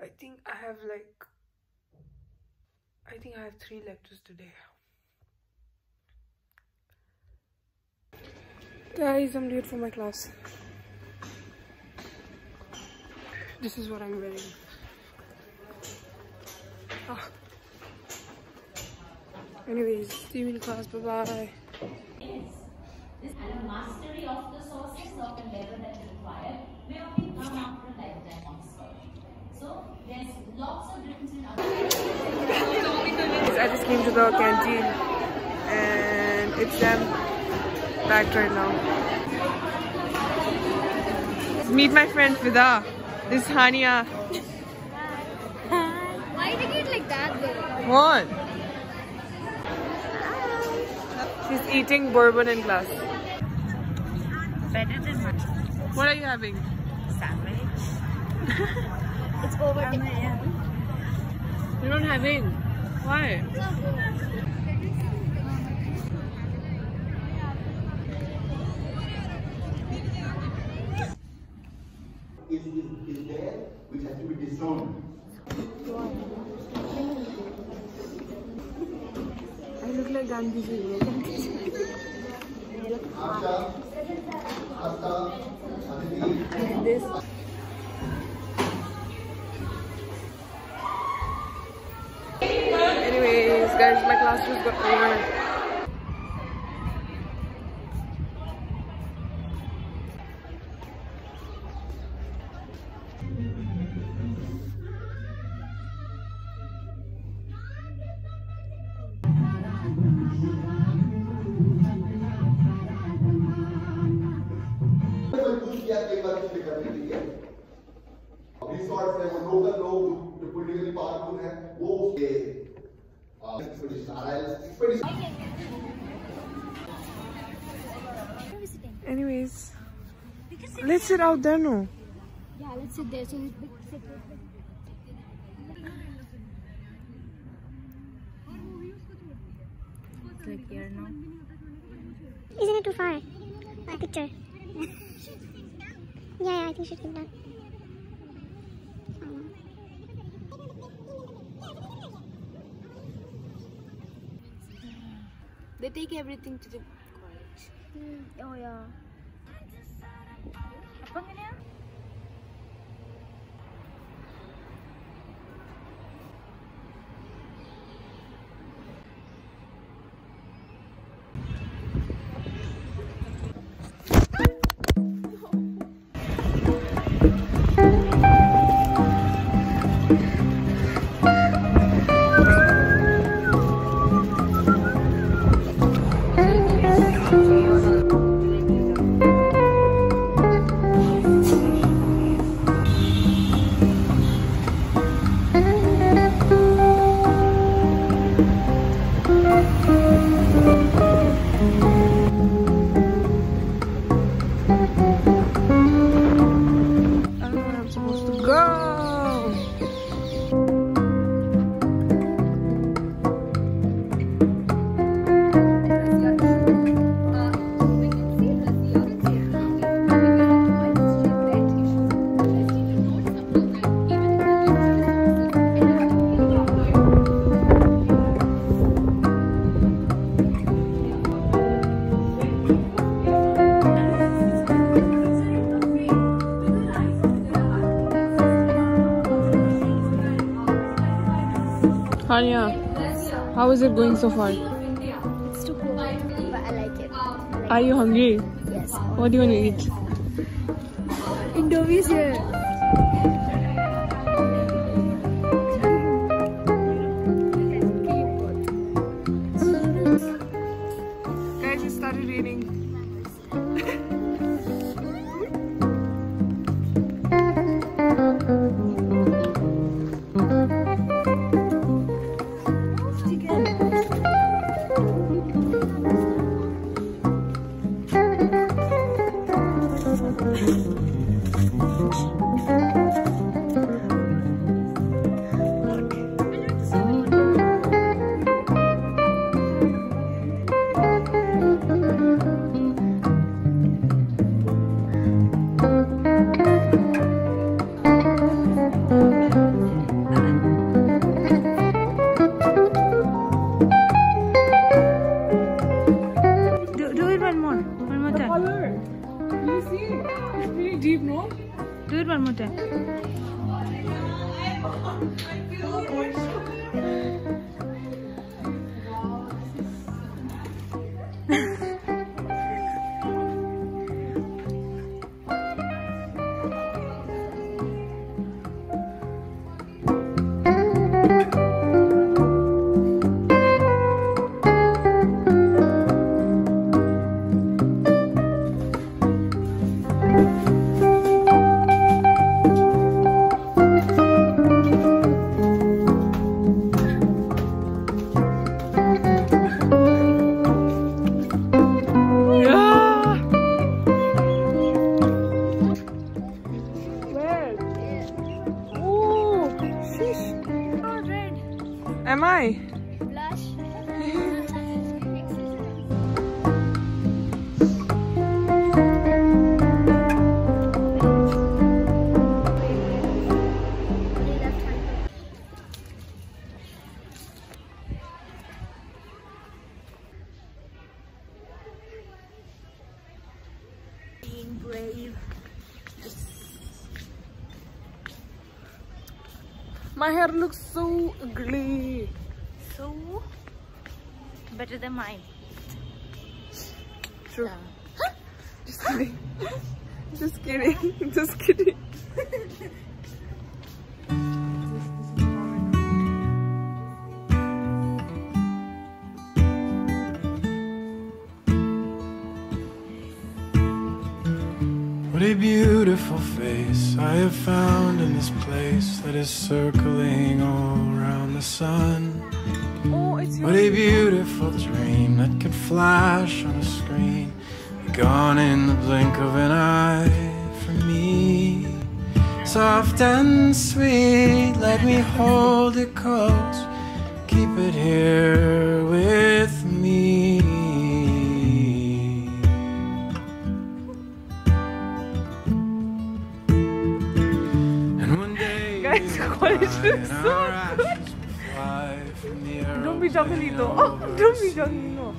I think I have like I think I have three lectures today. Guys, I'm late for my class. This is what I'm wearing. Ah. Anyways, see you in class. Bye bye. This and a mastery of the sources of the level that is required may only come after a lifetime of study. So there's lots of difference in other I just came to the canteen and it's them packed right now. Meet my friend Fida. This is Hania. Why did it like that though? What? She's eating bourbon in class. better than my What are you having? sandwich. It's over. You're not having. Why? is, is, is there which has to be disowned. I look like Gandhiji. Asha, Asta, Aditi, This. My class just got over. Anyways, let's sit out there, no? Yeah, let's sit there. So we sit Click here now. Isn't it too far? My picture. yeah, yeah, I think she should keep that. They take everything to the college. Mm, oh yeah. Apa ni? Hania, how is it going so far? It's too cold, but I like it. Are you hungry? Yes. What do you want to eat? Indomie's here. Guys, it started raining. Deep, no? Do it one more time. Oh, brave. My hair looks so ugly. So better than mine. True. Just kidding. Just kidding. Just kidding. What a beautiful face I have found in this place that is circling all around the sun. Oh, What a beautiful dream that could flash on a screen, gone in the blink of an eye for me. Soft and sweet, let me hold it close, keep it here with me. Looks so good. ashes will fly from the air Don't be overflowing dito. Oh, don't be talking no.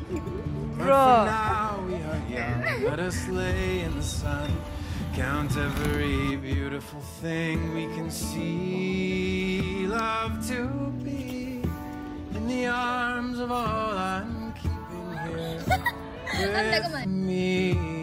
Bruh. now we are young. Let us lay in the sun. Count every beautiful thing we can see. Love to be in the arms of all I'm keeping here with me.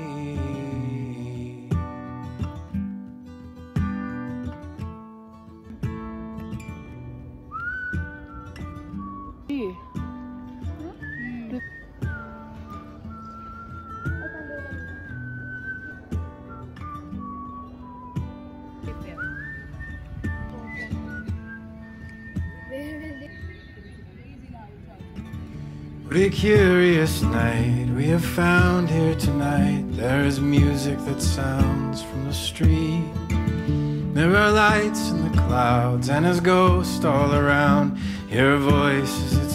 A curious night we have found here tonight. There is music that sounds from the street. There are lights in the clouds and his ghost all around. Your voice is